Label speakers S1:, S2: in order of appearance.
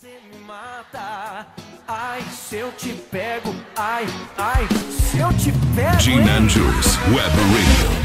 S1: Você me mata. Ai, se eu te pego, ai, ai, se eu te pego.
S2: Gene Andrews Web Radio.